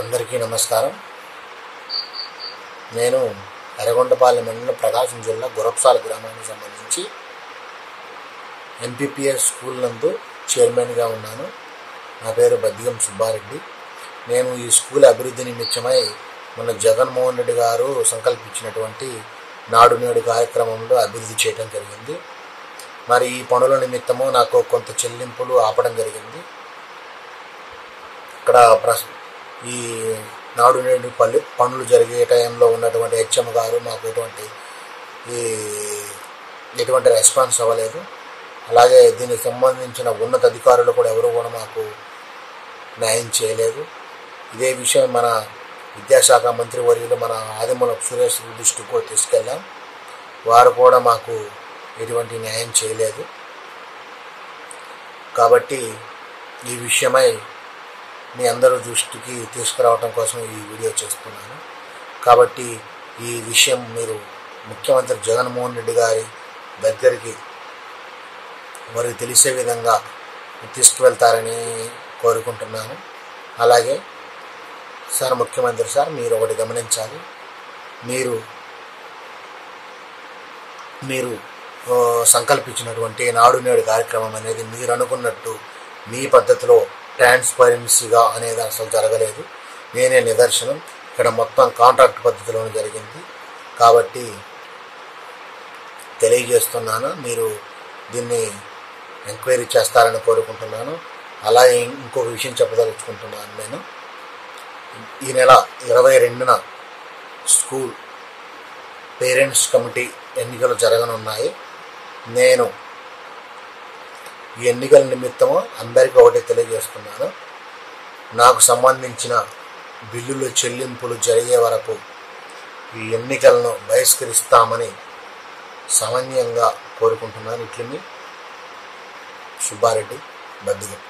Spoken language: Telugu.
అందరికీ నమస్కారం. నేను ఎర్రగొండపాలెం మండలం ప్రకాశం జిల్లా గురప్సాల గ్రామానికి సంబంధించి ఎంపీపీఎస్ స్కూల్ నందు చైర్మన్గా ఉన్నాను. నా పేరు బద్దిగం సుబ్బారెడ్డి. నేను ఈ స్కూల్ అభివృద్ధి నిమిత్తమై మన జగన్మోహన్ రెడ్డి గారు సంకల్పించినటువంటి నాడు నేడు కార్యక్రమంలో అభివృద్ధి చేయడం జరిగింది. మరి ఈ పనుల నిమిత్తము నాకు కొంత చెల్లింపులు ఆపడం జరిగింది. ఇక్కడ ప్రస్ ఈ నాడు నేడు పల్లె పనులు జరిగే టైంలో ఉన్నటువంటి హెచ్ఎం గారు మాకు ఎటువంటి ఈ ఎటువంటి రెస్పాన్స్ అవ్వలేదు. అలాగే దీనికి సంబంధించిన ఉన్నత అధికారులు కూడా ఎవరు కూడా మాకు న్యాయం చేయలేదు. ఇదే విషయం మన విద్యాశాఖ మంత్రి వర్యులు మన ఆదిమూల సురేష్ దృష్టికి కూడా తీసుకెళ్ళాం. వారు కూడా మాకు ఎటువంటి న్యాయం చేయలేదు. కాబట్టి ఈ విషయమై మీ అందరి దృష్టికి తీసుకురావడం కోసం ఈ వీడియో చేస్తున్నాను. కాబట్టి ఈ విషయం మీరు ముఖ్యమంత్రి జగన్మోహన్ రెడ్డి గారి దగ్గరికి వారికి తెలిసే విధంగా తీసుకువెళ్తారని కోరుకుంటున్నాను. అలాగే సార్ ముఖ్యమంత్రి సార్ మీరు ఒకటి గమనించాలి. మీరు మీరు సంకల్పించినటువంటి నాడు నేడు కార్యక్రమం అనేది మీరు అనుకున్నట్టు మీ పద్ధతిలో ట్రాన్స్పరెన్సీగా అనేది అసలు జరగలేదు. నేనే నిదర్శనం. ఇక్కడ మొత్తం కాంట్రాక్ట్ పద్ధతిలోనే జరిగింది. కాబట్టి తెలియజేస్తున్నాను. మీరు దీన్ని ఎంక్వైరీ చేస్తారని కోరుకుంటున్నాను. అలాగే ఇంకొక విషయం చెప్పదలుచుకుంటున్నాను నేను. ఈ నెల ఇరవై రెండున స్కూల్ పేరెంట్స్ కమిటీ ఎన్నికలు జరగనున్నాయి. నేను ఈ ఎన్నికల నిమిత్తము అందరికీ ఒకటి తెలియజేస్తున్నాను. నాకు సంబంధించిన బిల్లులు చెల్లింపులు జరిగే వరకు ఈ ఎన్నికలను బహిష్కరిస్తామని సామాన్యంగా కోరుకుంటున్నాను. ఇట్లని సుబ్బారెడ్డి బద్దిగం